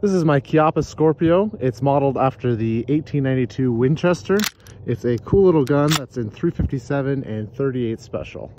This is my Chiappa Scorpio. It's modeled after the 1892 Winchester. It's a cool little gun that's in 357 and 38 special.